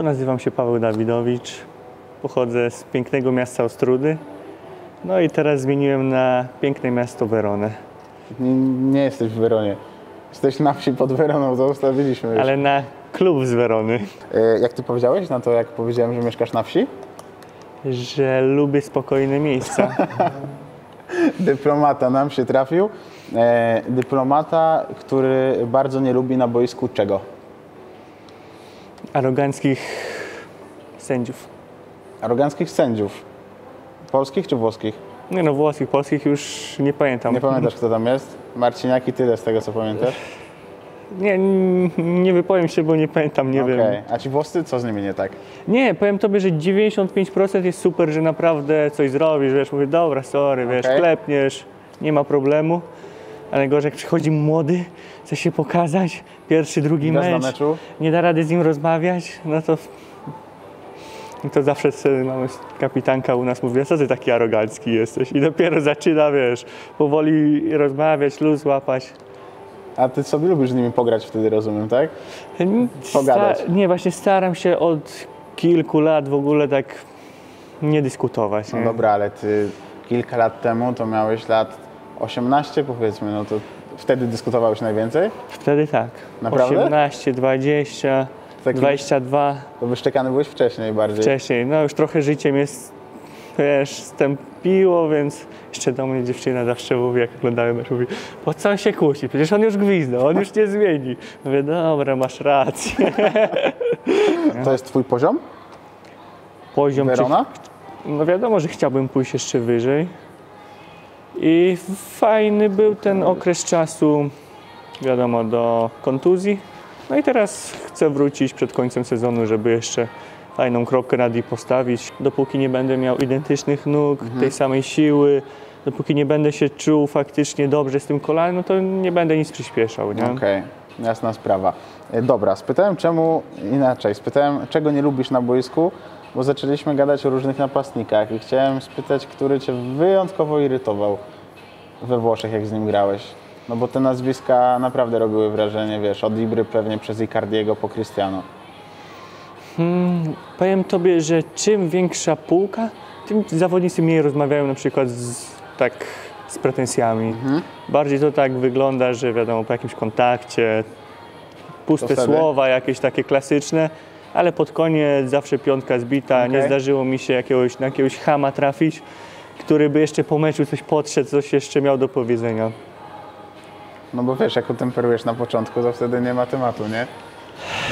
To nazywam się Paweł Dawidowicz. Pochodzę z pięknego miasta Ostrudy. No i teraz zmieniłem na piękne miasto Weronę. Nie, nie jesteś w Weronie. Jesteś na wsi pod Weroną, to ustaliliśmy już. Ale na klub z Werony. E, Jak ty powiedziałeś na to, jak powiedziałem, że mieszkasz na wsi? Że lubię spokojne miejsca. Dyplomata nam się trafił. E, dyplomata, który bardzo nie lubi na boisku czego? Aroganckich sędziów. Aroganckich sędziów. Polskich czy włoskich? Nie no, włoskich, polskich już nie pamiętam. Nie pamiętasz, kto tam jest? Marciniak i tyle z tego, co pamiętasz? Nie, nie wypowiem się, bo nie pamiętam, nie Okej. wiem. A ci włoscy, co z nimi nie tak? Nie, powiem tobie, że 95% jest super, że naprawdę coś zrobisz, wiesz, mówię, dobra, sorry, wiesz, Okej. klepniesz, nie ma problemu. Ale gorzej, jak przychodzi młody, chce się pokazać, pierwszy, drugi mecz, meczu? nie da rady z nim rozmawiać, no to... To zawsze mamy kapitanka u nas mówi, a co ty taki arogancki jesteś? I dopiero zaczyna, wiesz, powoli rozmawiać, luz łapać. A ty sobie lubisz z nimi pograć wtedy, rozumiem, tak? Pogadać. Sta- nie, właśnie staram się od kilku lat w ogóle tak nie dyskutować. No Nie? dobra, ale ty kilka lat temu to miałeś lat 18 powiedzmy, no to wtedy dyskutowałeś najwięcej? Wtedy tak. Naprawdę? 18, 20, Taki- 22 To wyszczekany byłeś wcześniej bardziej. wcześniej. No już trochę życiem jest, wiesz, stępiło, więc jeszcze do mnie dziewczyna zawsze mówi, jak oglądałem mecz, mówi, po co on się kłóci? Przecież on już gwizdał, on już nie zmieni. Mówię, dobra, masz rację. To jest twój poziom? Poziom czy- Verona? No wiadomo, że chciałbym pójść jeszcze wyżej. I fajny był ten okres czasu, wiadomo, do kontuzji. No i teraz chcę wrócić przed końcem sezonu, żeby jeszcze fajną kropkę nad i postawić. Dopóki nie będę miał identycznych nóg, tej samej siły, dopóki nie będę się czuł faktycznie dobrze z tym kolanem, no to nie będę nic przyspieszał, nie? Okej, jasna sprawa. E, Dobra, spytałem czemu inaczej. Spytałem, czego nie lubisz na boisku, bo zaczęliśmy gadać o różnych napastnikach i chciałem spytać, który cię wyjątkowo irytował we Włoszech, jak z nim grałeś. No bo te nazwiska naprawdę robiły wrażenie, wiesz, od Ibry pewnie przez Icardiego po Cristiano. Powiem tobie, że czym większa półka, tym zawodnicy mniej rozmawiają na przykład z, tak z pretensjami. Bardziej to tak wygląda, że wiadomo, po jakimś kontakcie, puste słowa jakieś takie klasyczne, ale pod koniec zawsze piątka zbita. Nie Okej. zdarzyło mi się jakiegoś, na jakiegoś chama trafić, który by jeszcze po meczu coś podszedł, coś jeszcze miał do powiedzenia. No bo wiesz, jak utemperujesz na początku, to wtedy nie ma tematu, nie?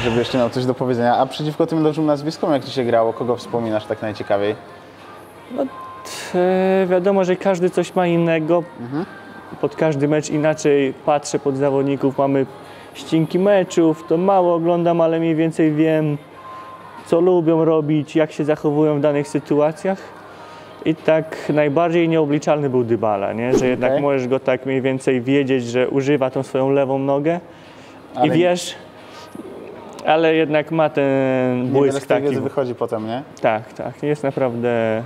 Żeby jeszcze miał coś do powiedzenia. A przeciwko tym dużym nazwiskom, jak ci się grało, kogo wspominasz tak najciekawiej? E, wiadomo, że każdy coś ma innego. Pod każdy mecz inaczej patrzę pod zawodników. Mamy ścinki meczów, to mało oglądam, ale mniej więcej wiem, co lubią robić, jak się zachowują w danych sytuacjach. I tak najbardziej nieobliczalny był Dybala, nie? że jednak Okej. możesz go tak mniej więcej wiedzieć, że używa tą swoją lewą nogę i Ale wiesz, ale jednak ma ten błysk tej taki. wiedzy wychodzi potem, nie? Tak, tak, jest naprawdę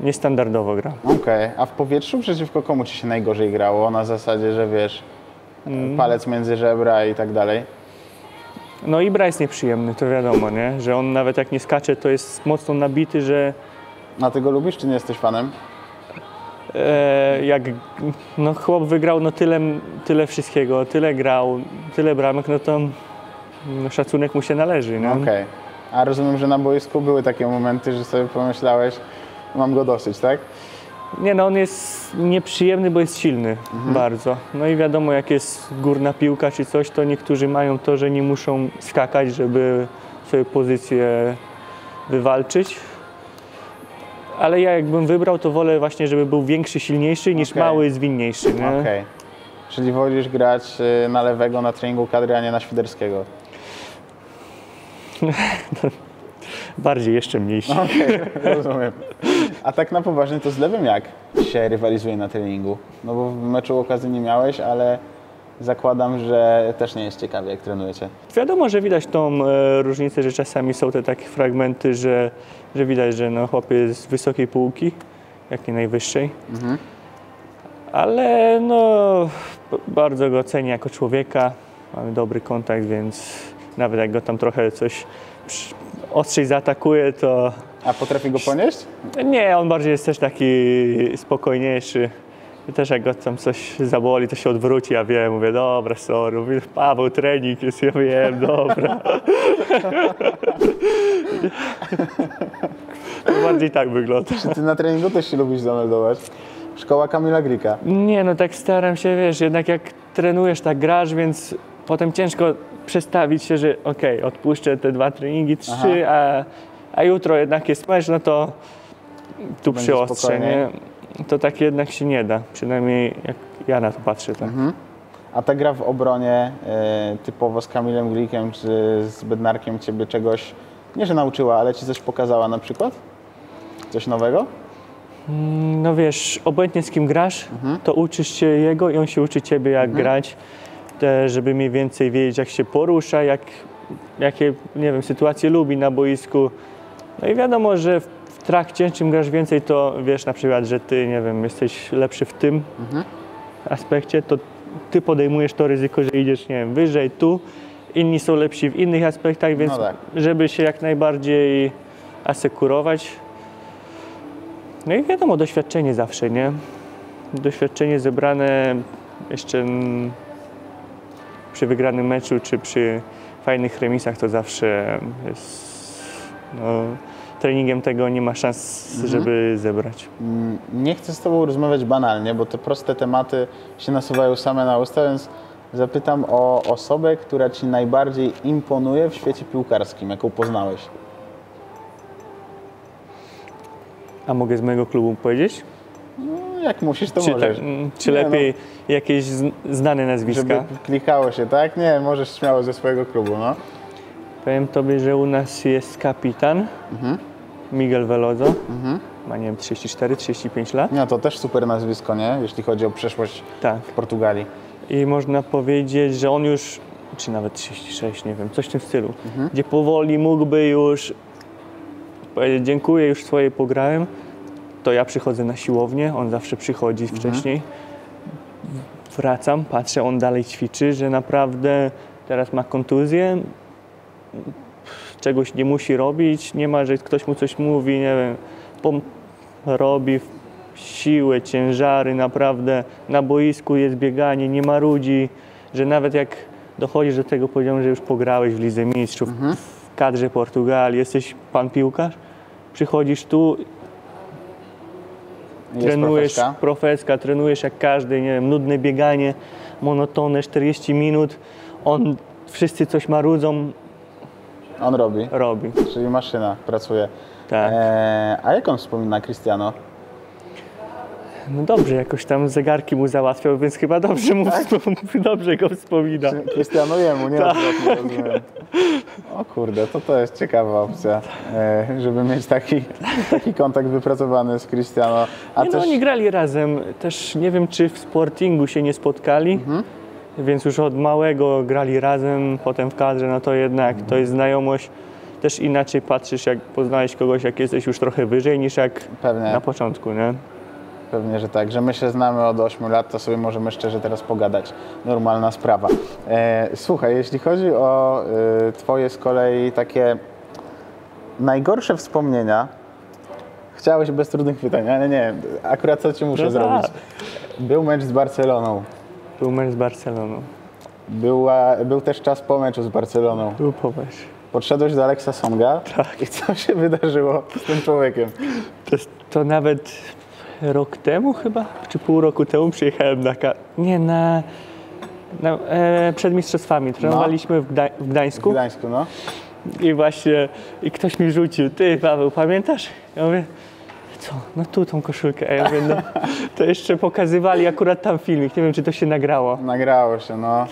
niestandardowo gra. Okej, a w powietrzu przeciwko komu ci się najgorzej grało? Na zasadzie, że wiesz, Mm. palec między żebra i tak dalej. No Ibra jest nieprzyjemny, to wiadomo, nie? Że on nawet jak nie skacze, to jest mocno nabity, że A ty go lubisz, czy nie jesteś fanem? e, jak no, chłop wygrał no tyle, tyle wszystkiego, tyle grał, tyle bramek, no to no, szacunek mu się należy, nie? Okej. A rozumiem, że na boisku były takie momenty, że sobie pomyślałeś, mam go dosyć, tak? Nie no, on jest nieprzyjemny, bo jest silny bardzo. No i wiadomo, jak jest górna piłka czy coś, to niektórzy mają to, że nie muszą skakać, żeby swoją pozycję wywalczyć. Ale ja jakbym wybrał, to wolę właśnie, żeby był większy, silniejszy niż Okej. mały, zwinniejszy. Nie? Okej. Czyli wolisz grać y, na lewego na treningu kadry, a nie na świderskiego. Bardziej jeszcze mniejszy. Okej, rozumiem. A tak na poważnie to z lewym jak się rywalizuje na treningu? No bo w meczu okazji nie miałeś, ale zakładam, że też nie jest ciekawie, jak trenujecie. Wiadomo, że widać tą e, różnicę, że czasami są te takie fragmenty, że, że widać, że no, chłop jest z wysokiej półki, jak nie najwyższej. Ale no, bardzo go cenię jako człowieka, mamy dobry kontakt, więc nawet jak go tam trochę coś ostrzej zaatakuje, to A potrafi go ponieść? nie, on bardziej jest też taki spokojniejszy. Też jak go tam coś zaboli, to się odwróci, ja wiem, mówię, dobra, sorry, mówię, Paweł, trening jest, ja wiem, dobra. to bardziej tak wygląda. Ty na treningu też się lubisz zameldować. Szkoła Kamila Grika. Nie, no tak staram się, wiesz, jednak jak trenujesz, tak grasz, więc potem ciężko przestawić się, że okej, odpuszczę te dwa treningi, trzy, a, a jutro jednak jest mecz, no to tu Będzie przyostrzę, spokojniej. nie? To tak jednak się nie da, przynajmniej jak ja na to patrzę. Tak. A ta gra w obronie e, typowo z Kamilem Glikiem czy z Bednarkiem Ciebie czegoś, nie że nauczyła, ale Ci coś pokazała na przykład? Coś nowego? No wiesz, obojętnie z kim grasz, to uczysz się jego i on się uczy ciebie jak grać, te, żeby mniej więcej wiedzieć jak się porusza, jak, jakie, nie wiem, sytuacje lubi na boisku. No i wiadomo, że w, trakcie, czym grasz więcej, to wiesz na przykład, że ty, nie wiem, jesteś lepszy w tym aspekcie, to ty podejmujesz to ryzyko, że idziesz, nie wiem, wyżej tu, inni są lepsi w innych aspektach, więc No tak. żeby się jak najbardziej asekurować, no i wiadomo, doświadczenie zawsze, nie? Doświadczenie zebrane jeszcze przy wygranym meczu czy przy fajnych remisach to zawsze jest no, treningiem tego nie ma szans, żeby zebrać. Mm, Nie chcę z Tobą rozmawiać banalnie, bo te proste tematy się nasuwają same na usta, więc zapytam o osobę, która Ci najbardziej imponuje w świecie piłkarskim, jaką poznałeś. A mogę z mojego klubu powiedzieć? No, jak musisz, to Czy, możesz. tak, mm, czy Nie, no. lepiej jakieś zn- znane nazwiska? Żeby klikało się, tak? Nie, możesz śmiało ze swojego klubu, no. Powiem Tobie, że u nas jest kapitan Mhm. Miguel Velozo. Ma, nie wiem, 34-35 lat. No to też super nazwisko, nie? Jeśli chodzi o przeszłość Tak. w Portugalii. I można powiedzieć, że on już, czy nawet 36, nie wiem, coś w tym stylu, gdzie powoli mógłby już powiedzieć dziękuję, już swoje pograłem, to ja przychodzę na siłownię, on zawsze przychodzi wcześniej, wracam, patrzę, on dalej ćwiczy, że naprawdę teraz ma kontuzję, czegoś nie musi robić, nie ma, że ktoś mu coś mówi, nie wiem, pom- robi siłę, ciężary, naprawdę na boisku jest bieganie, nie ma ludzi, że nawet jak dochodzisz do tego poziomu, że już pograłeś w Lidze Mistrzów, w kadrze Portugalii, jesteś pan piłkarz, przychodzisz tu, Jest trenujesz profeska. profeska, trenujesz jak każdy, nie wiem, nudne bieganie, monotonne 40 minut, on, wszyscy coś marudzą, On robi, robi. czyli maszyna pracuje. Tak. Eee, a jak on wspomina Cristiano? No dobrze, jakoś tam zegarki mu załatwiał, więc chyba dobrze mu dobrze go wspomina. Cristiano jemu, nie Tak. rozumiem. O kurde, to to jest ciekawa opcja, e, żeby mieć taki, taki kontakt wypracowany z Cristiano. A Nie, no, też, oni grali razem. Też nie wiem, czy w Sportingu się nie spotkali, Mhm. Więc już od małego grali razem, potem w kadrze, no to jednak to jest znajomość. Też inaczej patrzysz, jak poznałeś kogoś, jak jesteś już trochę wyżej niż jak Pewnie. na początku, nie? Pewnie, że tak, że my się znamy od 8 lat, to sobie możemy szczerze teraz pogadać. Normalna sprawa. E, słuchaj, jeśli chodzi o e, Twoje z kolei takie najgorsze wspomnienia, chciałeś bez trudnych pytań, ale nie, akurat co Ci muszę No zrobić. tak. Był mecz z Barceloną, Był mecz z Barceloną. Była, był też czas po meczu z Barceloną. Był po mecz. Podszedłeś do Alexa Songa Tak. i co się wydarzyło z tym człowiekiem? To, to nawet rok temu chyba, czy pół roku temu przyjechałem na... Nie, na... na e, przed mistrzostwami. Trenowaliśmy w, Gda- w W Gdańsku. Gdańsku, no. I właśnie, i ktoś mi rzucił, ty Paweł, pamiętasz? Ja mówię, co, no tu tą koszulkę. A ja mówię, no, to jeszcze pokazywali akurat tam filmik, nie wiem, czy to się nagrało. Nagrało się, no.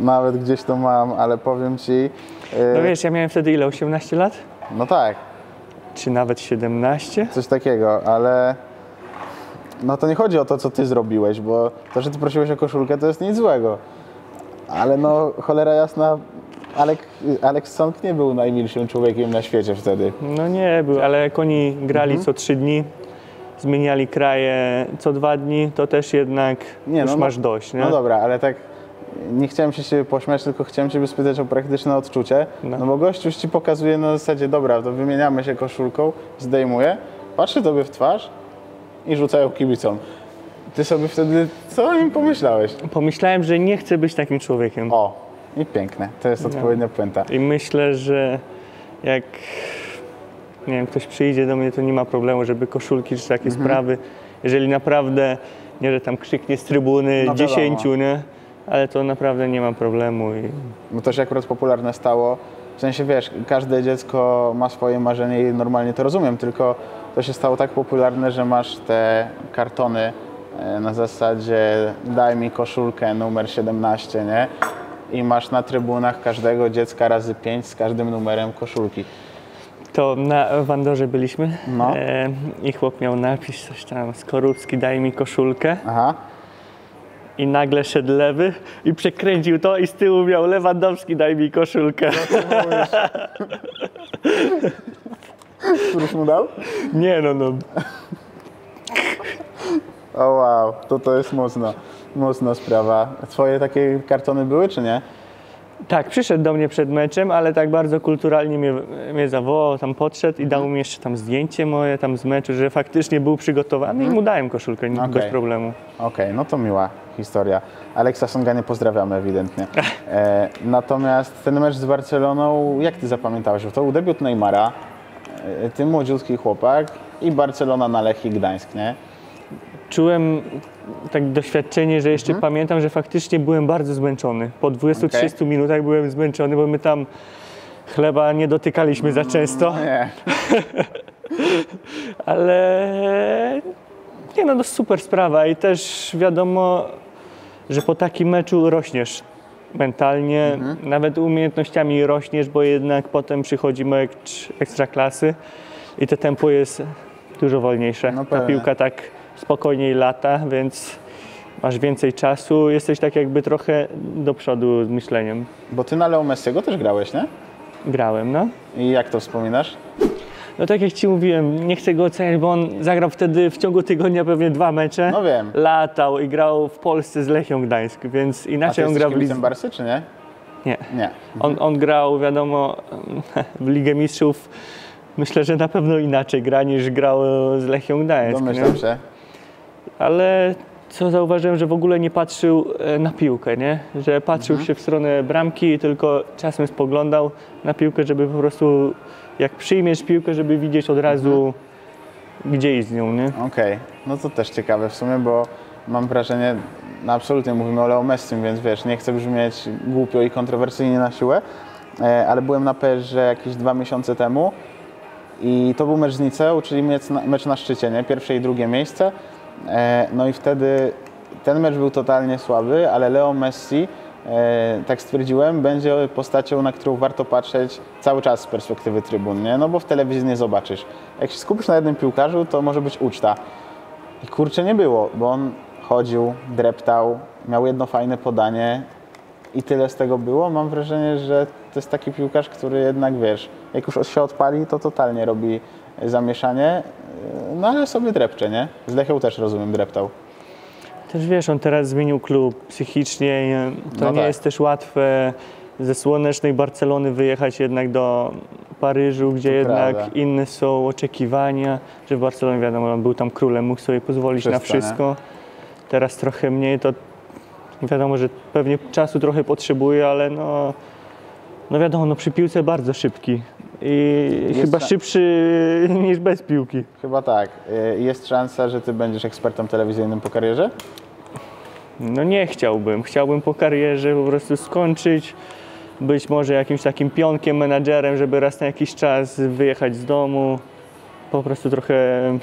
Nawet gdzieś to mam, ale powiem Ci... e, No wiesz, ja miałem wtedy ile, 18 lat? No tak, Czy nawet 17? coś takiego, ale no to nie chodzi o to, co ty zrobiłeś, bo to, że ty prosiłeś o koszulkę, to jest nic złego. Ale no, cholera jasna, Alek, Alex Song nie był najmilszym człowiekiem na świecie wtedy. No nie był, ale jak oni grali co 3 dni, zmieniali kraje co dwa dni, to też jednak Nie, już no, masz dość, nie? No dobra, ale tak nie chciałem się Ciebie pośmiać, tylko chciałem Ciebie spytać o praktyczne odczucie. No, No. bo gość już Ci pokazuje na zasadzie, dobra, to wymieniamy się koszulką, zdejmuje, patrzy Tobie w twarz i rzucają kibicom. Ty sobie wtedy, co o nim pomyślałeś? Pomyślałem, że nie chcę być takim człowiekiem. O, i piękne, to jest odpowiednia puenta. I myślę, że jak nie wiem, ktoś przyjdzie do mnie, to nie ma problemu, żeby koszulki czy takie Mhm. sprawy. Jeżeli naprawdę, nie, że tam krzyknie z trybuny No. 10, nie? Ale to naprawdę nie ma problemu. I Bo to się akurat popularne stało. W sensie wiesz, każde dziecko ma swoje marzenie i normalnie to rozumiem, tylko to się stało tak popularne, że masz te kartony e, na zasadzie daj mi koszulkę numer 17, nie? I masz na trybunach każdego dziecka razy 5 z każdym numerem koszulki. to na Wandorze byliśmy No. e, i chłop miał napis coś tam, Skorupski daj mi koszulkę Aha. i nagle szedł lewy i przekręcił to i z tyłu miał Lewandowski daj mi koszulkę. Któryś mu dał? Nie no, no O wow, to to jest mocno, mocna sprawa. Twoje takie kartony były, czy nie? Tak, przyszedł do mnie przed meczem, ale tak bardzo kulturalnie mnie, mnie zawołał, tam podszedł i dał mi jeszcze tam zdjęcie moje tam z meczu, że faktycznie był przygotowany i mu dałem koszulkę nie- Okej. bez problemu. Okej, no to miła historia. Aleksa Songa nie pozdrawiamy ewidentnie. E, natomiast ten mecz z Barceloną, jak ty zapamiętałeś? Bo to był debiut Neymara, e, ty młodziutki chłopak i Barcelona na Lechii Gdańsk, nie? Czułem tak doświadczenie, że jeszcze pamiętam, że faktycznie byłem bardzo zmęczony. Po 20-30 minutach byłem zmęczony, bo my tam chleba nie dotykaliśmy za często, Nie. ale nie no, to super sprawa i też wiadomo, że po takim meczu rośniesz mentalnie, nawet umiejętnościami rośniesz, bo jednak potem przychodzi mecz ekstraklasy i to tempo jest dużo wolniejsze. No Ta piłka tak spokojniej lata, więc masz więcej czasu, jesteś tak jakby trochę do przodu z myśleniem. Bo ty na Leo Messiego też grałeś, nie? Grałem, no. I jak to wspominasz? No tak jak Ci mówiłem, nie chcę go oceniać, bo on zagrał wtedy w ciągu tygodnia pewnie dwa mecze. No wiem. Latał i grał w Polsce z Lechią Gdańsk, więc A ty inaczej on jesteś gra w lidze. Barsy, czy nie? Nie. Nie. On, on grał, wiadomo, w Ligę Mistrzów. Myślę, że na pewno inaczej gra niż grał z Lechią Gdańsk. Domyślam Nie? się. Ale co zauważyłem, że w ogóle nie patrzył e, na piłkę, nie? Że patrzył Mhm. się w stronę bramki i tylko czasem spoglądał na piłkę, żeby po prostu jak przyjmiesz piłkę, żeby widzieć od razu Mhm. gdzie iść z nią? Okej, no to też ciekawe w sumie, bo mam wrażenie, no absolutnie mówimy o Leo Messim, więc wiesz, nie chcę brzmieć głupio i kontrowersyjnie na siłę, e, ale byłem na PSG jakieś dwa miesiące temu i to był mecz z Niceą, czyli mecz na, mecz na szczycie, nie? Pierwsze i drugie miejsce. E, No i wtedy ten mecz był totalnie słaby, ale Leo Messi, e, tak stwierdziłem, będzie postacią, na którą warto patrzeć cały czas z perspektywy trybun, nie? No bo w telewizji nie zobaczysz. Jak się skupisz na jednym piłkarzu, to może być uczta. I kurczę nie było, bo on chodził, dreptał, miał jedno fajne podanie i tyle z tego było. Mam wrażenie, że to jest taki piłkarz, który jednak, wiesz, jak już się odpali, to totalnie robi zamieszanie, no ale sobie drepcze, nie? Z Lechią też, rozumiem, dreptał. Też wiesz, on teraz zmienił klub psychicznie. nie? To No nie tak. jest też łatwe ze słonecznej Barcelony wyjechać jednak do Paryżu, gdzie To jednak prawda. inne są oczekiwania, że w Barcelonie wiadomo, on był tam królem, mógł sobie pozwolić na Wszystko, nie? wszystko. Teraz trochę mniej, to wiadomo, że pewnie czasu trochę potrzebuje, ale no, no wiadomo, no przy piłce bardzo szybki. I Jest chyba szan- szybszy niż bez piłki. Chyba tak. Y, Jest szansa, że ty będziesz ekspertem telewizyjnym po karierze? No nie chciałbym. Chciałbym po karierze po prostu skończyć, być może jakimś takim pionkiem, menadżerem, żeby raz na jakiś czas wyjechać z domu. Po prostu trochę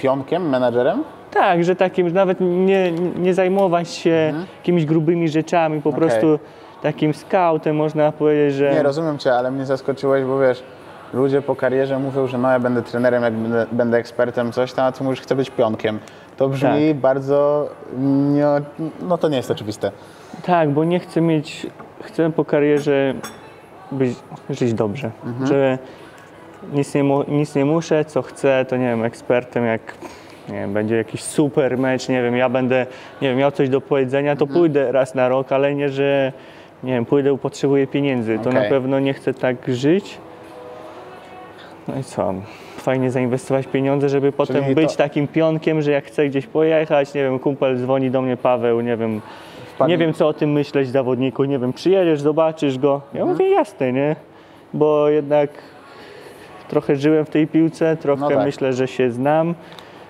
Pionkiem, menadżerem? tak, że takim, nawet nie, nie zajmować się jakimiś grubymi rzeczami, po Mhm. Okej. prostu takim scoutem można powiedzieć, że Nie, rozumiem cię, ale mnie zaskoczyłeś, bo wiesz, ludzie po karierze mówią, że no ja będę trenerem, jak będę, będę ekspertem, coś tam, a ty mówisz, chcę być pionkiem. To brzmi bardzo, nie, no to nie jest oczywiste. Tak, bo nie chcę mieć, chcę po karierze być, żyć dobrze. Mhm. Że nic nie, nic nie muszę, co chcę, to nie wiem, ekspertem jak nie wiem, będzie jakiś super mecz, nie wiem, ja będę, nie wiem, miał coś do powiedzenia, Mhm. to pójdę raz na rok, ale nie, że nie wiem, pójdę, potrzebuję pieniędzy, to na pewno nie chcę tak żyć. No i co? Fajnie zainwestować pieniądze, żeby potem Czyli być to- takim pionkiem, że jak chcę gdzieś pojechać, nie wiem, kumpel dzwoni do mnie, Paweł, nie wiem, Wpadnie- nie wiem co o tym myśleć zawodniku, nie wiem, przyjedziesz, zobaczysz go. Ja Mhm. mówię jasne, nie? Bo jednak trochę żyłem w tej piłce, trochę No tak. myślę, że się znam,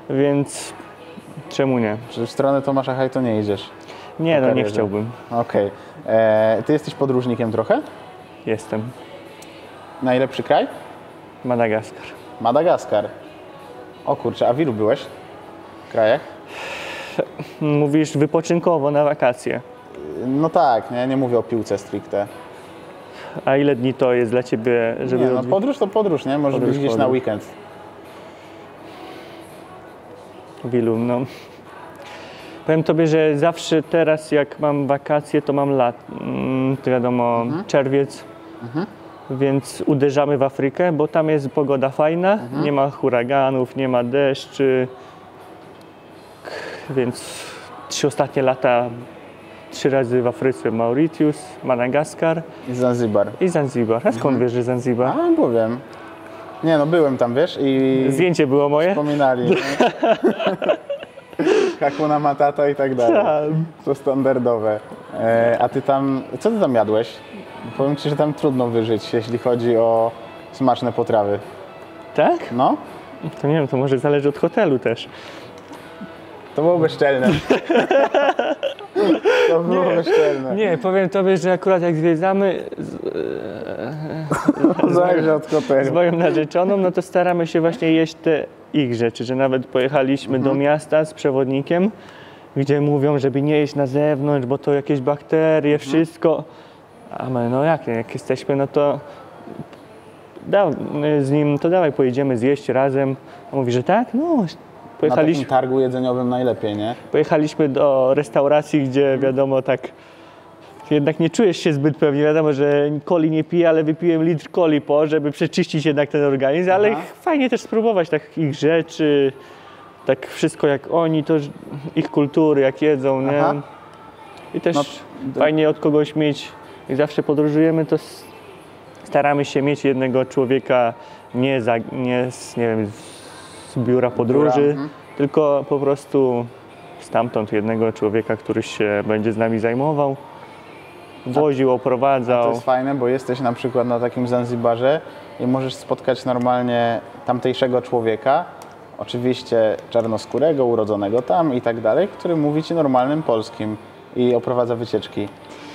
więc czemu nie? Czy w stronę Tomasza Haj to nie idziesz? Nie, no nie chciałbym. Okej. E, Ty jesteś podróżnikiem trochę? Jestem. Najlepszy kraj? Madagaskar. Madagaskar. O kurczę, a w ilu byłeś? Krajach? Mówisz wypoczynkowo na wakacje. No tak, nie, nie mówię o piłce stricte. A ile dni to jest dla ciebie, żeby Nie, no, podróż to podróż, nie? Może Podróż, być gdzieś na podróż. weekend. w ilu? No. Powiem tobie, że zawsze teraz jak mam wakacje, to mam lat. Mm, To wiadomo, czerwiec. Więc uderzamy w Afrykę, bo tam jest pogoda fajna, nie ma huraganów, nie ma deszczy. Więc trzy ostatnie lata, trzy razy w Afryce Mauritius, Madagaskar I Zanzibar. i Zanzibar. A skąd wiesz, że Zanzibar? A, powiem. Nie no, byłem tam, wiesz, i Zdjęcie było moje? wspominali. Hakuna Matata i tak dalej. Tak. To standardowe. E, a ty tam, co ty tam jadłeś? Powiem ci, że tam trudno wyżyć, jeśli chodzi o smaczne potrawy. Tak? No, To nie wiem, to może zależy od hotelu też. to było bezczelne. To było bezczelne. Nie, powiem tobie, że akurat jak zwiedzamy z, od z hotelu. moją narzeczoną, no to staramy się właśnie jeść te ich rzeczy, że nawet pojechaliśmy do miasta z przewodnikiem, gdzie mówią, żeby nie jeść na zewnątrz, bo to jakieś bakterie, wszystko. A my, no jak nie, jak jesteśmy, no to da, z nim, to dawaj pojedziemy zjeść razem. A mówi, że tak? No, Na takim pojechaliśmy. targu jedzeniowym najlepiej, nie? Pojechaliśmy do restauracji, gdzie wiadomo tak jednak nie czujesz się zbyt pewnie. Wiadomo, że coli nie piję, ale wypiłem litr coli po, żeby przeczyścić jednak ten organizm, ale Aha. fajnie też spróbować tak ich rzeczy, tak wszystko jak oni, to ich kultury, jak jedzą, nie? Aha. I też No, fajnie od kogoś mieć, jak zawsze podróżujemy, to staramy się mieć jednego człowieka nie, za, nie, z, nie wiem, z biura podróży, mhm. tylko po prostu stamtąd jednego człowieka, który się będzie z nami zajmował, woził, To oprowadzał. jest fajne, bo jesteś na przykład na takim Zanzibarze i możesz spotkać normalnie tamtejszego człowieka, oczywiście czarnoskórego, urodzonego tam i tak dalej, który mówi ci normalnym polskim i oprowadza wycieczki.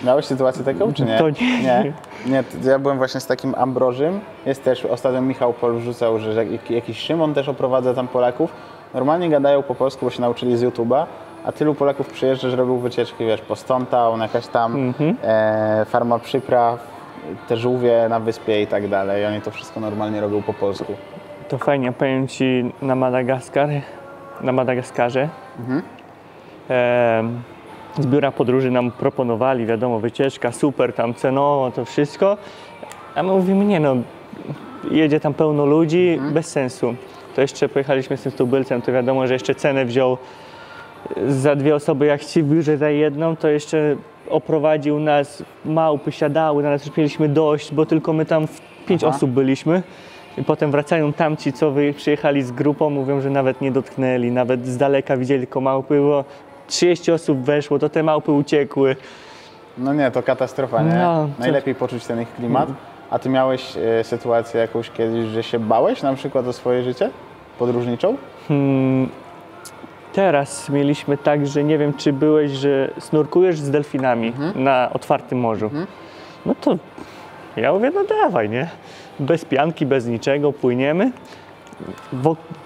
Miałeś sytuację taką, czy nie? To nie. Nie, nie ja byłem właśnie z takim Ambrożym. Jest też, ostatnio Michał Pol wrzucał, że jak- jakiś Szymon też oprowadza tam Polaków. Normalnie gadają po polsku, bo się nauczyli z YouTube'a, a tylu Polaków przyjeżdża, że robił wycieczki, wiesz, po Stonetown, jakaś tam e, farma przypraw, te żółwie na wyspie i tak dalej. Oni to wszystko normalnie robią po polsku. To fajnie, powiem Ci na Madagaskar, na Madagaskarze. em, z biura podróży nam proponowali, wiadomo, wycieczka, super, tam cenowo, to wszystko. A my mówimy, nie no, jedzie tam pełno ludzi, bez sensu. To jeszcze pojechaliśmy z tym tubylcem, to wiadomo, że jeszcze cenę wziął za dwie osoby, jak ci w biurze za jedną, to jeszcze oprowadził nas, małpy siadały, na nas już mieliśmy dość, bo tylko my tam w pięć Aha. osób byliśmy. I potem wracają tamci, co wy przyjechali z grupą, mówią, że nawet nie dotknęli, nawet z daleka widzieli tylko małpy, bo 30 osób weszło, to te małpy uciekły. No nie, to katastrofa, nie? No, to- Najlepiej poczuć ten ich klimat. A ty miałeś e, sytuację jakąś kiedyś, że się bałeś na przykład o swoje życie podróżniczą? Hmm, teraz mieliśmy tak, że nie wiem, czy byłeś, że snurkujesz z delfinami na otwartym morzu. No to ja mówię, no dawaj, nie? Bez pianki, bez niczego, płyniemy.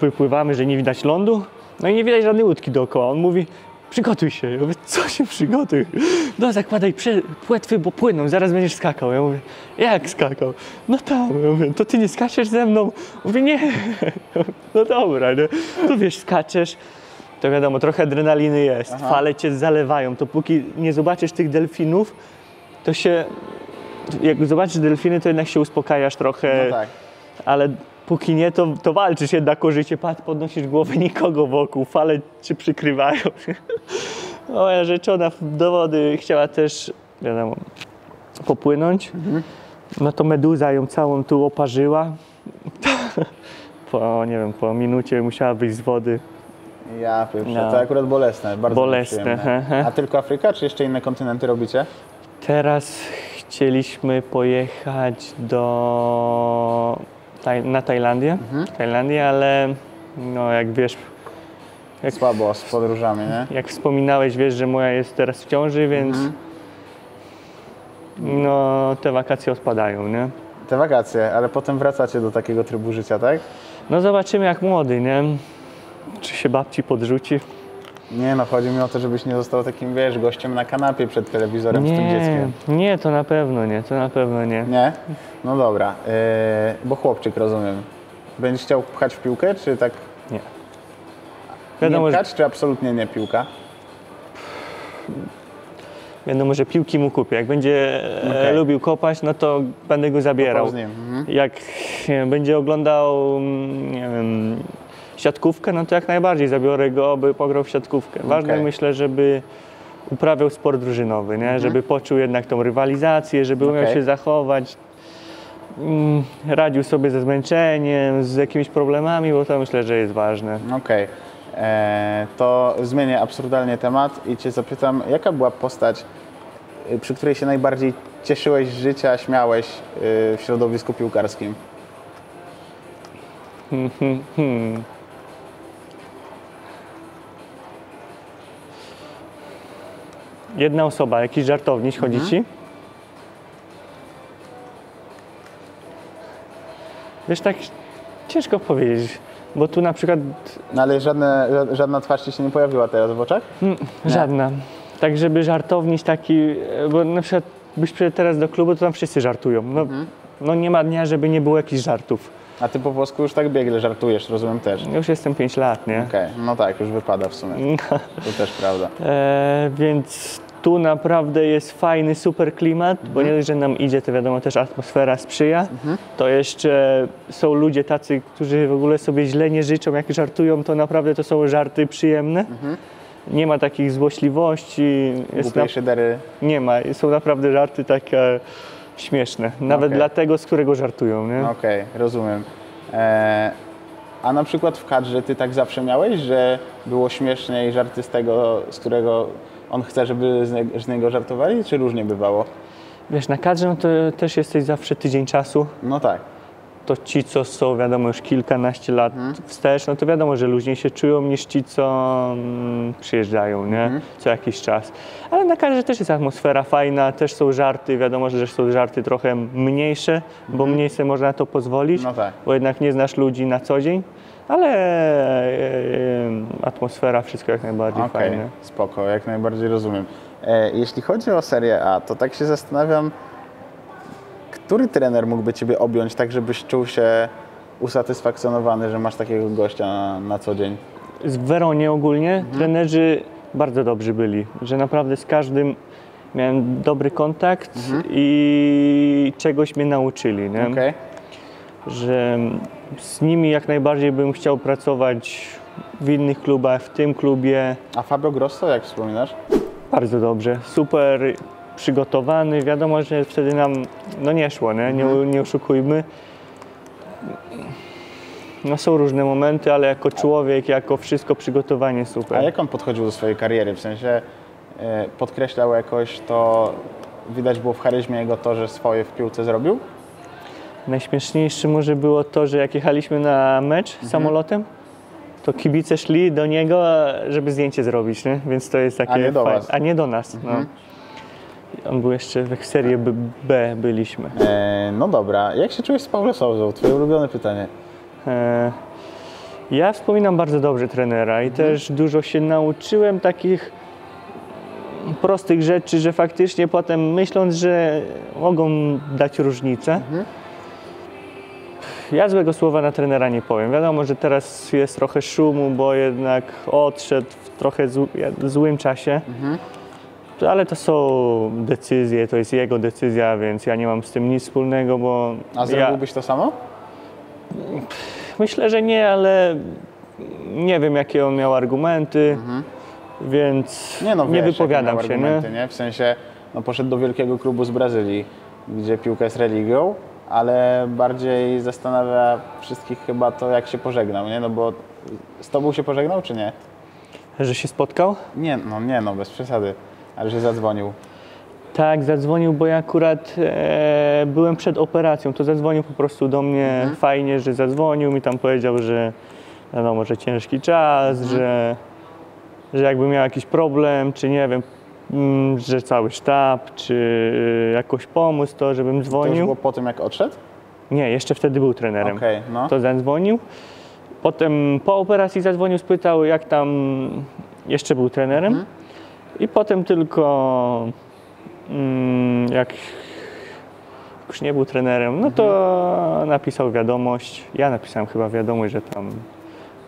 Wypływamy, że nie widać lądu, no i nie widać żadnej łódki dookoła. On mówi, przygotuj się. Ja mówię, co się przygotuj? No zakładaj płetwy, bo płyną, zaraz będziesz skakał. Ja mówię, jak skakał? No tam. Ja mówię, to ty nie skaczesz ze mną? Mówię, nie. No dobra, nie? To wiesz, skaczesz. To wiadomo, trochę adrenaliny jest, Aha. fale cię zalewają. To póki nie zobaczysz tych delfinów, to się... Jak zobaczysz delfiny, to jednak się uspokajasz trochę No tak. ale póki nie, to, to walczysz jednak o życie, patrz, podnosisz głowę, nikogo wokół, fale cię przykrywają. Moja rzeczona do wody chciała też, wiadomo, popłynąć, no to meduza ją całą tu oparzyła. Po, nie wiem, po minucie musiała wyjść z wody. Ja pierwsze, No. to akurat bolesne, bardzo Bolesne, nieprzyjemne. he, he. A tylko Afryka, czy jeszcze inne kontynenty robicie? Teraz chcieliśmy pojechać do na Tajlandię, Tajlandię, ale no jak wiesz, jak, Słabo z podróżami, nie? jak wspominałeś, wiesz, że moja jest teraz w ciąży, więc no te wakacje odpadają, nie? Te wakacje, ale potem wracacie do takiego trybu życia, tak? No zobaczymy jak młody, nie? Czy się babci podrzuci? Nie no, chodzi mi o to, żebyś nie został takim, wiesz, gościem na kanapie przed telewizorem z tym Nie, dzieckiem. nie, to na pewno nie, to na pewno nie. Nie? No dobra, yy, bo chłopczyk, rozumiem. Będziesz chciał pchać w piłkę, czy tak nie. Wiadomo, nie że, pchać, czy absolutnie nie piłka? wiadomo, że piłki mu kupię. Jak będzie e, Okej. lubił kopać, no to będę go zabierał. Kopał z nim. Mhm. Jak nie wiem, będzie oglądał, mm, nie wiem, siatkówkę, no to jak najbardziej zabiorę go, by pograł w siatkówkę. Ważne Okej. myślę, żeby uprawiał sport drużynowy, nie? żeby poczuł jednak tą rywalizację, żeby umiał Okej. się zachować, mm, radził sobie ze zmęczeniem, z jakimiś problemami, bo to myślę, że jest ważne. Okej. E, To zmienię absurdalnie temat i Cię zapytam, jaka była postać, y, przy której się najbardziej cieszyłeś z życia, śmiałeś y, w środowisku piłkarskim? Hmm. Jedna osoba, jakiś żartowniś, chodzi ci? Wiesz, tak ciężko powiedzieć, bo tu na przykład No ale żadne, ża- żadna twarz Ci się nie pojawiła teraz w oczach? mm, żadna. Tak, żeby żartowniś taki, e, bo na przykład byś przyszedł teraz do klubu, to tam wszyscy żartują. No, no nie ma dnia, żeby nie było jakichś żartów. A Ty po włosku już tak biegle żartujesz, rozumiem też. Już jestem 5 lat, nie? Okej, no tak, już wypada w sumie. To też prawda. E, więc tu naprawdę jest fajny, super klimat, bo nie dość, że nam idzie, to wiadomo też atmosfera sprzyja, to jeszcze są ludzie tacy, którzy w ogóle sobie źle nie życzą, jak żartują, to naprawdę to są żarty przyjemne. Nie ma takich złośliwości, Głupiej szydery. nie ma, są naprawdę żarty takie śmieszne, nawet Okej. dla tego, z którego żartują, nie? Okej, rozumiem. E, a na przykład w kadrze Ty tak zawsze miałeś, że było śmiesznie i żarty z tego, z którego on chce, żeby z, nie, z niego żartowali, czy różnie bywało? Wiesz, na kadrze no to też jesteś zawsze tydzień czasu, No tak. to ci, co są, wiadomo, już kilkanaście lat wstecz, no to wiadomo, że luźniej się czują niż ci, co mm, przyjeżdżają, nie? Co jakiś czas. Ale na każdej też jest atmosfera fajna, też są żarty, wiadomo, że są żarty trochę mniejsze, bo mniej sobie można to pozwolić, No tak. bo jednak nie znasz ludzi na co dzień, ale e, e, atmosfera, wszystko jak najbardziej Okej, fajne. spoko, jak najbardziej rozumiem. E, jeśli chodzi o Serię A, to tak się zastanawiam, który trener mógłby Ciebie objąć tak, żebyś czuł się usatysfakcjonowany, że masz takiego gościa na, na co dzień? w Weronie ogólnie trenerzy bardzo dobrzy byli, że naprawdę z każdym miałem dobry kontakt i czegoś mnie nauczyli, nie? Okej? że z nimi jak najbardziej bym chciał pracować w innych klubach, w tym klubie A Fabio Grosso, jak wspominasz? bardzo dobrze, super przygotowany, wiadomo, że wtedy nam no nie szło, nie, nie, nie oszukujmy. No są różne momenty, ale jako człowiek, jako wszystko przygotowanie super. A jak on podchodził do swojej kariery? W sensie e, podkreślał jakoś to, widać było w charyzmie jego to, że swoje w piłce zrobił? Najśmieszniejsze może było to, że jak jechaliśmy na mecz Mhm. samolotem, to kibice szli do niego, żeby zdjęcie zrobić, nie? więc to jest takie A nie do fajne. was. Mhm. A nie do nas. No. On był jeszcze w serii B, B byliśmy. E, no dobra, jak się czujesz z Paulo Souzą? Twoje ulubione pytanie. E, ja wspominam bardzo dobrze trenera i Mhm. też dużo się nauczyłem takich prostych rzeczy, że faktycznie potem myśląc, że mogą dać różnicę. Mhm. Ja złego słowa na trenera nie powiem. Wiadomo, że teraz jest trochę szumu, bo jednak odszedł w trochę zł- złym czasie. Mhm. Ale to są decyzje, to jest jego decyzja, więc ja nie mam z tym nic wspólnego, bo A ja, zrobiłbyś to samo? Myślę, że nie, ale nie wiem, jakie on miał argumenty, więc Nie no, nie wiesz, jakie wypowiadam miał się. Nie? argumenty, nie? W sensie no, poszedł do wielkiego klubu z Brazylii, gdzie piłka jest religią, ale bardziej zastanawia wszystkich chyba to, jak się pożegnał, nie? No bo z tobą się pożegnał, czy nie? Że się spotkał? Nie, no nie, no bez przesady, ale że zadzwonił. Tak, zadzwonił, bo ja akurat e, byłem przed operacją, to zadzwonił po prostu do mnie fajnie, że zadzwonił mi tam powiedział, że wiadomo, że ciężki czas, że, że jakby miał jakiś problem, czy nie wiem, że cały sztab, czy e, jakoś pomóc, to żebym To już dzwonił. było po tym, jak odszedł? Nie, jeszcze wtedy był trenerem. Okej, no. To zadzwonił. Potem po operacji zadzwonił, spytał jak tam jeszcze był trenerem. Mhm. I potem tylko mm, jak już nie był trenerem, no to Mhm. napisał wiadomość. Ja napisałem chyba wiadomość, że tam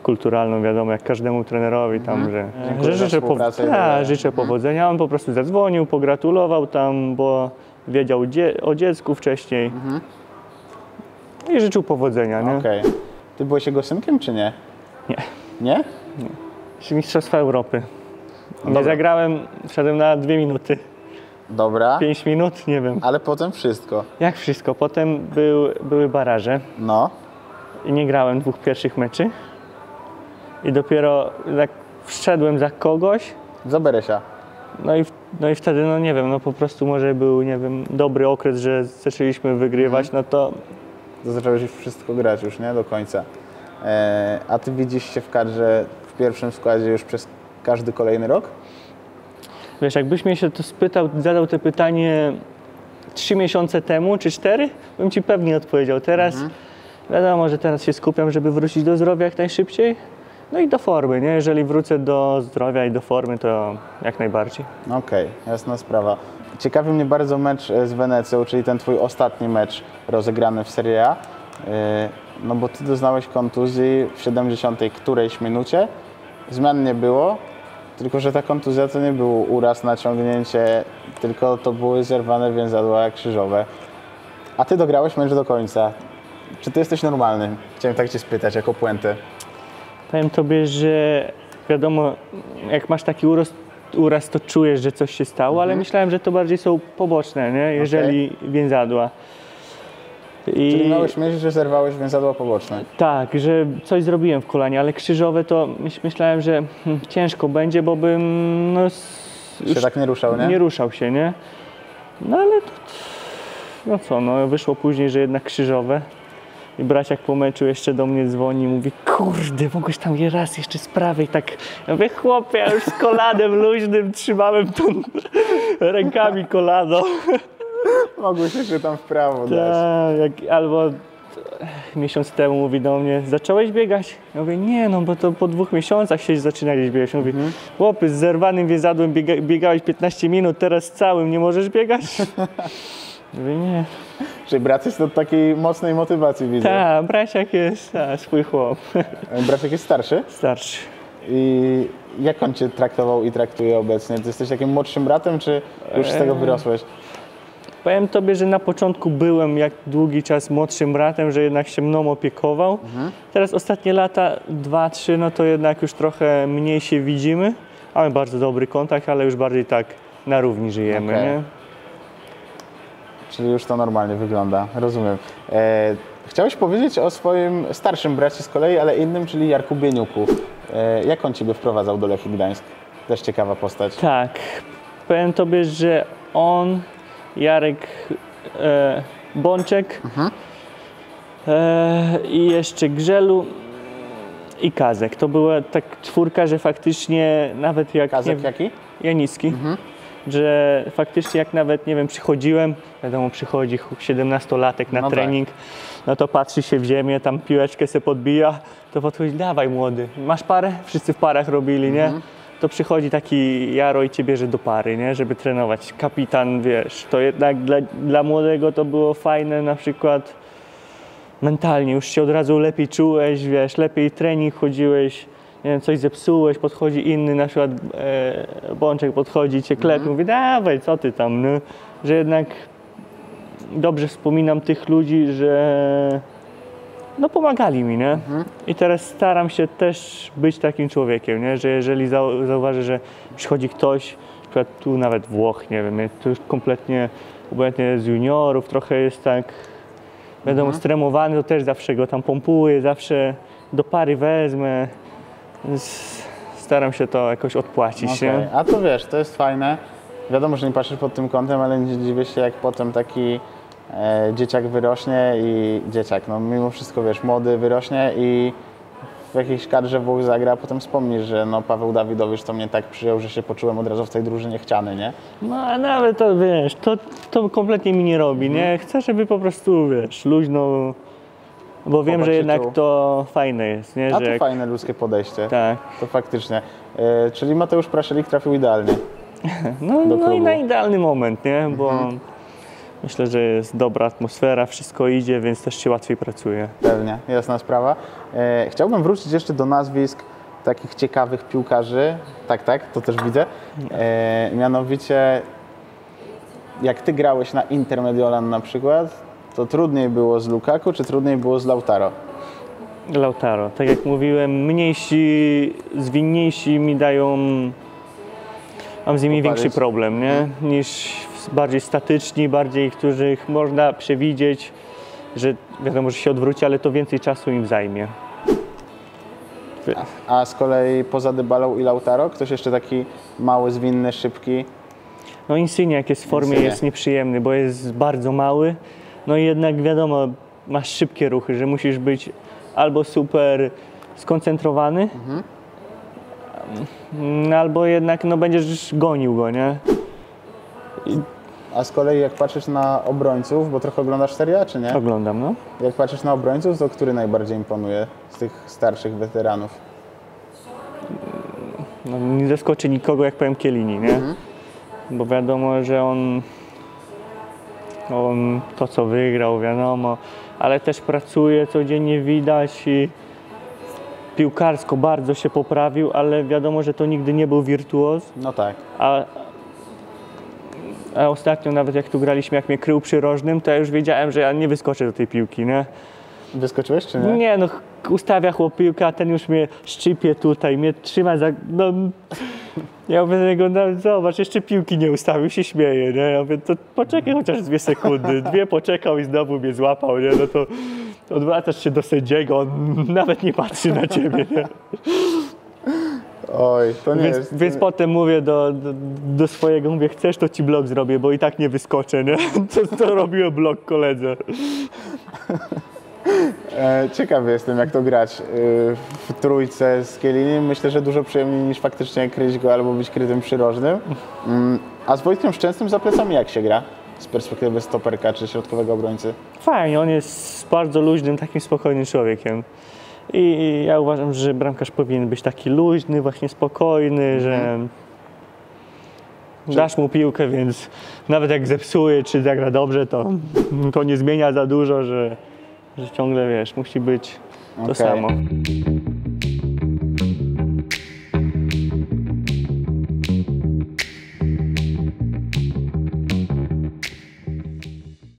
kulturalną wiadomość, jak każdemu trenerowi tam, że, Mhm. Że życzę, tak, dalej. życzę powodzenia. On po prostu zadzwonił, pogratulował tam, bo wiedział dzie- o dziecku wcześniej. I życzył powodzenia, nie? Okej. Ty byłeś jego synkiem, czy nie? Nie. Nie? Mistrzostwa Europy. Nie dobra. zagrałem, wszedłem na dwie minuty, Dobra, pięć minut, nie wiem. ale potem wszystko. Jak wszystko. Potem był, były baraże No, i nie grałem dwóch pierwszych meczy. I dopiero tak wszedłem za kogoś, za Beresia. no i, no i wtedy, no nie wiem, no po prostu może był, nie wiem, dobry okres, że zaczęliśmy wygrywać, no to To zacząłeś wszystko grać już, nie? Do końca. E, a ty widzisz się w kadrze w pierwszym składzie już przez każdy kolejny rok? Wiesz, jakbyś mnie się to spytał, zadał to pytanie trzy miesiące temu czy cztery, bym ci pewnie odpowiedział. Teraz wiadomo, że teraz się skupiam, żeby wrócić do zdrowia jak najszybciej. No i do formy, nie? Jeżeli wrócę do zdrowia i do formy, to jak najbardziej. Okej, jasna sprawa. Ciekawi mnie bardzo mecz e, z Wenecją, czyli ten twój ostatni mecz rozegrany w Serie A. E, No bo ty doznałeś kontuzji w 70 którejś minucie. Zmian nie było, tylko że ta kontuzja to nie był uraz, naciągnięcie, tylko to były zerwane więzadła krzyżowe. A ty dograłeś mecz do końca. Czy ty jesteś normalny? Chciałem tak cię spytać, jako puentę. Powiem tobie, że wiadomo, jak masz taki uraz, uraz to czujesz, że coś się stało, ale myślałem, że to bardziej są poboczne, nie? Jeżeli więzadła. I... Czyli miałeś myśl, że zerwałeś więzadła poboczne. Tak, że coś zrobiłem w kolanie, ale krzyżowe to myśl, myślałem, że hmm, ciężko będzie, bo bym no, Się tak nie ruszał, nie? nie ruszał się, nie? No ale to, no co, no wyszło później, że jednak krzyżowe. I braciak po meczu jeszcze do mnie dzwoni i mówi, kurde, mogłeś tam je raz jeszcze z prawej, tak. Ja mówię, chłopie, ja już z kolanem luźnym trzymałem tą rękami kolano. Mogłeś jeszcze tam w prawo dać. Tak, jak, albo miesiąc temu mówi do mnie, zacząłeś biegać? Ja mówię, nie no, bo to po dwóch miesiącach się zaczynałeś biegać. Mówi, chłopy, z zerwanym więzadłem biega, biegałeś 15 minut, teraz całym nie możesz biegać? Mówię, nie. Czyli brat jest od takiej mocnej motywacji, widzę. Tak, braciak jest a, swój chłop, Bratek jest starszy starszy. i jak on cię traktował i traktuje obecnie? Ty jesteś takim młodszym bratem, czy już z tego wyrosłeś? Powiem tobie, że na początku byłem jak długi czas młodszym bratem, że jednak się mną opiekował. Teraz ostatnie lata, dwa, trzy, no to jednak już trochę mniej się widzimy. Mamy bardzo dobry kontakt, ale już bardziej tak na równi żyjemy, Okej. nie? Czyli już to normalnie wygląda, rozumiem. E, chciałeś powiedzieć o swoim starszym bracie z kolei, ale innym, czyli Jarku Bieniuku. E, jak on ciebie wprowadzał do Lechii Gdańsk? Też ciekawa postać. Tak. Powiem tobie, że on, Jarek e, Bączek e, i jeszcze Grzelu i Kazek. To była tak czwórka, że faktycznie nawet jak... Kazek nie, jaki? Janicki. Że faktycznie jak nawet, nie wiem, przychodziłem, wiadomo, przychodzi 17-latek na No tak. trening, no to patrzy się w ziemię, tam piłeczkę se podbija, to podchodzi, dawaj młody, masz parę? Wszyscy w parach robili, nie? To przychodzi taki Jaro i cię bierze do pary, nie? Żeby trenować. Kapitan, wiesz, to jednak dla, dla młodego to było fajne na przykład mentalnie, już się od razu lepiej czułeś, wiesz, lepiej trening chodziłeś, nie wiem, coś zepsułeś, podchodzi inny, na przykład e, Bączek podchodzi, cię klepie, mówi, dawaj, co ty tam, no? Że jednak dobrze wspominam tych ludzi, że no pomagali mi, nie? I teraz staram się też być takim człowiekiem, nie? Że jeżeli zau- zauważę, że przychodzi ktoś, przykład tu nawet Włoch, nie wiem, to już kompletnie, obojętnie z juniorów, trochę jest tak, wiadomo, Mhm. stremowany, to też zawsze go tam pompuję, zawsze do pary wezmę, więc staram się to jakoś odpłacić, nie? A to wiesz, to jest fajne. Wiadomo, że nie patrzysz pod tym kątem, ale nie dziwię się, jak potem taki e, dzieciak wyrośnie i dzieciak, no mimo wszystko wiesz, młody wyrośnie i w jakiejś kadrze Włoch zagra, a potem wspomnisz, że no Paweł Dawidowicz to mnie tak przyjął, że się poczułem od razu w tej drużynie chciany, nie? No a nawet to wiesz, to, to kompletnie mi nie robi, nie? Chcę, żeby po prostu wiesz, luźno, bo wiem, że jednak czuł. to fajne jest, nie? A Że to jak, fajne ludzkie podejście. tak. To faktycznie. E, czyli Mateusz Praszelik trafił idealnie. No, no i na idealny moment, nie? Bo myślę, że jest dobra atmosfera, wszystko idzie, więc też się łatwiej pracuje. Pewnie, jasna sprawa. E, chciałbym wrócić jeszcze do nazwisk takich ciekawych piłkarzy. Tak, tak, to też widzę. E, mianowicie, jak ty grałeś na Inter Mediolan na przykład, to trudniej było z Lukaku, czy trudniej było z Lautaro? Lautaro, tak jak mówiłem, mniejsi, zwinniejsi mi dają, mam z nimi większy problem, nie? Niż bardziej statyczni, bardziej, których można przewidzieć, że wiadomo, że się odwróci, ale to więcej czasu im zajmie. A z kolei poza Dybalą i Lautaro, ktoś jeszcze taki mały, zwinny, szybki? No Insigne jak jest w formie Insigne. jest nieprzyjemny, bo jest bardzo mały. No i jednak wiadomo, masz szybkie ruchy, że musisz być albo super skoncentrowany, mm, albo jednak no, będziesz gonił go, nie? A z kolei jak patrzysz na obrońców, bo trochę oglądasz Serie A, czy nie? Oglądam, no. Jak patrzysz na obrońców, to który najbardziej imponuje z tych starszych weteranów? no nie zaskoczy nikogo, jak powiem Kielini, nie? Bo wiadomo, że on, on to, co wygrał, wiadomo, ale też pracuje, codziennie widać i piłkarsko bardzo się poprawił, ale wiadomo, że to nigdy nie był wirtuoz, No tak. a, a ostatnio nawet jak tu graliśmy, jak mnie krył przy rożnym, to ja już wiedziałem, że ja nie wyskoczę do tej piłki, nie? Wyskoczyłeś, czy nie? Nie, no ustawia chłop piłkę, a ten już mnie szczypie tutaj, mnie trzyma za... No, ja mówię do niego, no zobacz, jeszcze piłki nie ustawił, się śmieje, nie? Ja mówię, to poczekaj chociaż dwie sekundy. Dwie poczekał i znowu mnie złapał, nie? No to odwracasz się do sędziego, on nawet nie patrzy na ciebie, nie? Oj, to nie Więc, jest. więc potem mówię do, do, do swojego, mówię, chcesz, to ci blok zrobię, bo i tak nie wyskoczę, nie? To, to robiłem blok koledze. E, ciekawy jestem, jak to grać e, w trójce z Kielinim. Myślę, że dużo przyjemniej niż faktycznie kryć go albo być krytym przyrożnym. Mm, a z Wojtkiem Szczęsnym za plecami jak się gra? Z perspektywy stoperka czy środkowego obrońcy? Fajnie, on jest bardzo luźnym, takim spokojnym człowiekiem. I, ja uważam, że bramkarz powinien być taki luźny, właśnie spokojny, że dasz mu piłkę, więc nawet jak zepsuje, czy zagra dobrze, to, to nie zmienia za dużo, że, że ciągle wiesz, musi być to Okej. samo.